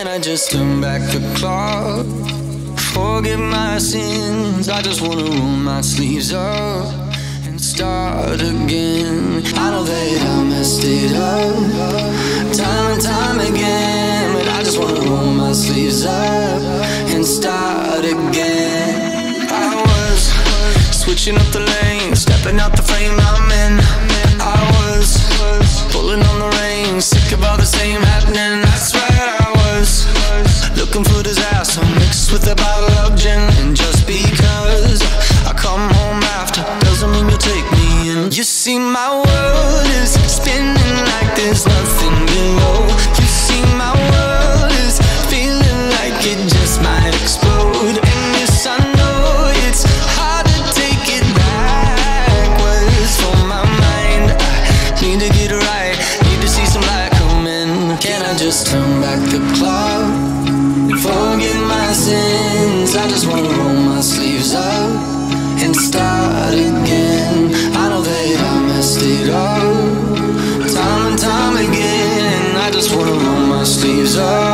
Can I just turn back the clock? Forgive my sins. I just wanna roll my sleeves up and start again. I know that I messed it up time and time again, but I just wanna roll my sleeves up and start again. I was switching up the lane, stepping out the frame I'm in. I was pulling on the reins, sick of all the same happening. Disaster mixed with a bottle of gin. And just because I come home after doesn't mean you'll take me in. You see, my world is spinning like there's nothing below. You see, my world is feeling like it just might explode. And yes, I know it's hard to take it backwards for my mind. I need to get right, need to see some light come in. Can I just turn back the clock just wanna my sleeves up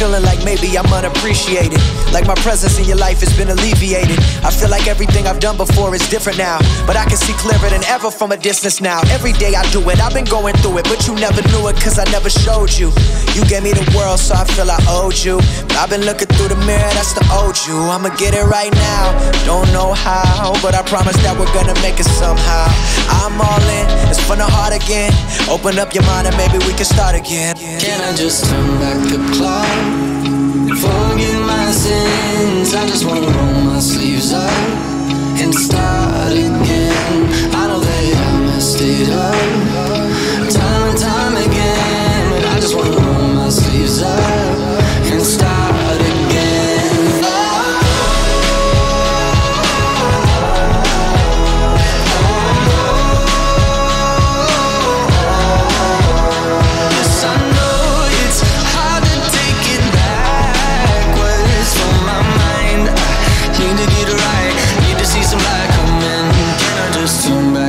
Feeling like maybe I'm unappreciated. Like my presence in your life has been alleviated. I feel like everything I've done before is different now. But I can see clearer than ever from a distance now. Every day I do it, I've been going through it. But you never knew it, cause I never showed you. You gave me the world, so I feel I owed you. But I've been looking through the mirror, that's the old you. I'ma get it right now. Don't know how, but I promise that we're gonna make it somehow. I'm all in, it's from the heart again. Open up your mind and maybe we can start again. Can I just turn back the clock forget my sins? I just wanna roll my sleeves up and start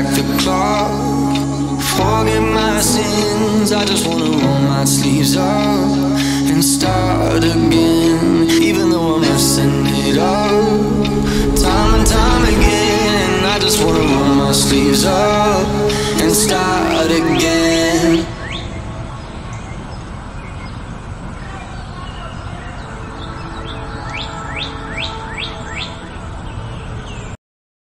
the clock? Forget my sins. I just wanna roll my sleeves up and start again.